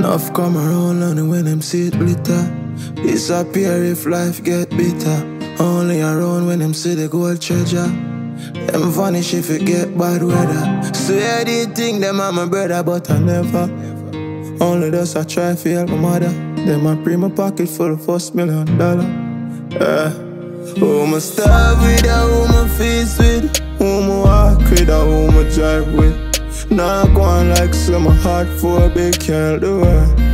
Enough come around and when them see it glitter. Disappear if life get bitter. Only around when them see the gold treasure. Them vanish if it get bad weather. Swear they think them are my brother but I never. Only those I try to help my mother. Pre my pocket full the first million dollar. Yeah Who my starve with, who my face with? Who my walk with, who my drive with Not going like some heart for a big can't do it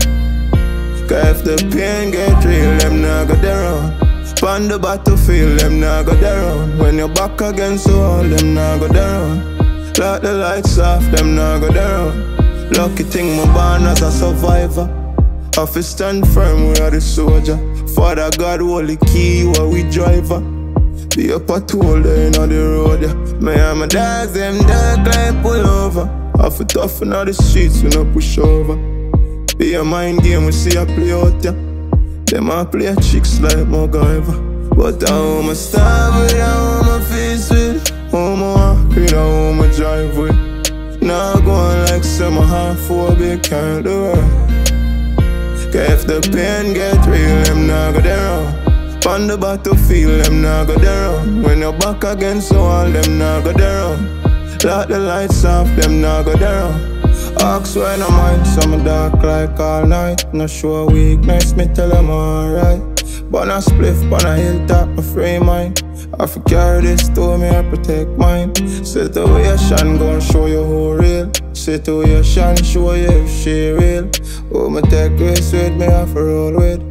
Cause if the pain get real, them not go there on. On the battlefield, them not go on. When you're back against the wall, them not go on. Like the lights off, them not go on. Lucky thing, my born as a survivor. Have to stand firm, we are the soldier. Father God, the key, are we driver. Be a patrol there in the road, yeah. Me and my dogs, them dark like pull over. Have to toughen on the streets, we no push over. Be a mind game, we see a play out, yeah. Them a play tricks like MacGyver. But I want my style with, I want my face with. How my walk with, I want my drive with. Now going like some half a big can't do it. Cause if the pain get real, them not go there on. On the battlefield, them not go there on. When you're back against the wall, them not go there on. Lock the lights off, them not go on. Ask when I'm mind, some dark like all night. Not sure weakness, me tell them alright. But I spliff, but I hilltop, my free mind. I for carry this to me, I protect mine. Situation gon' show you who real. Situation show you if she real. Oh, me take risks with me, I for roll with.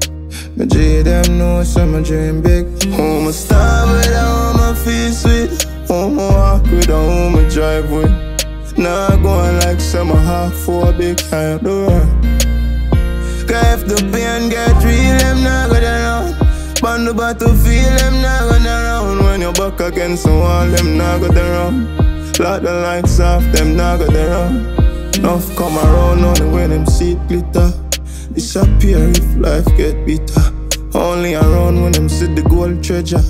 Me G them know so my dream big. Oh, my star with, oh, my feel sweet. My walk with, oh, my drive with. Now going like summer half for a big time do Cause if the pain get real, them not go down On the battlefield, them not go down When you're back against the wall, them not go down Lock the lights off, them not go down Enough come around only when them see it glitter. Disappear if life get bitter. Only around when them see the gold treasure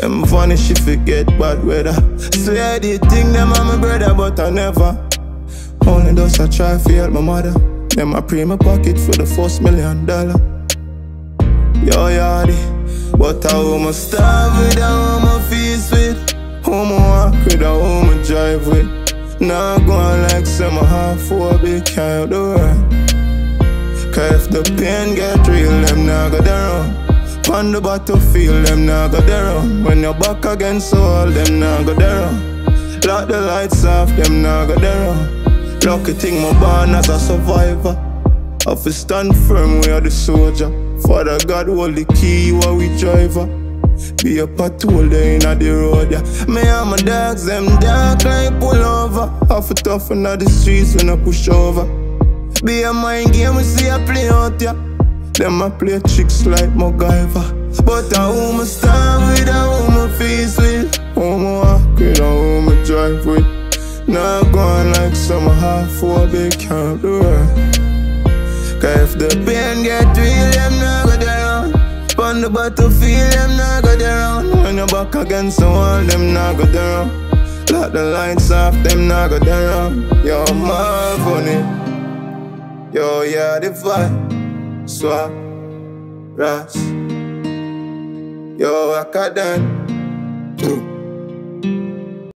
them vanish if it get bad weather. Swear they think them are my brother, but I never. Only those I try to help my mother. Them I pray my pocket for the first million dollar. Yo, yardy. But I want my starve with, I want my feast with. Who my walk with, I want my drive with. Now I going like some half for big can't do it. Cause if the pain get real, them not go down. On the battlefield, them not go there on. When you're back against the wall, them not go there on. Lock the lights off, them not go there on. Lucky thing, my born as a survivor. Have to stand firm, we are the soldier. Father God, hold the key, are we driver. Be a patrol there in the road, yeah. Me and my dogs, them dark like pull over. Have to toughen on the streets when I push over. Be a mind game, we see a play out, yeah. Them a play tricks like MacGyver. But I who my stand with, I who my face with. Who walk with, who my drive with. Now going like some half for a big can't do it Cause if the pain get real, them not go down On the battlefield, them not go down When you're back against the wall, them not go down Lock the lights off, them not go down Yo, my funny. Yo, yeah, the vibe Swap, ras Yo, I done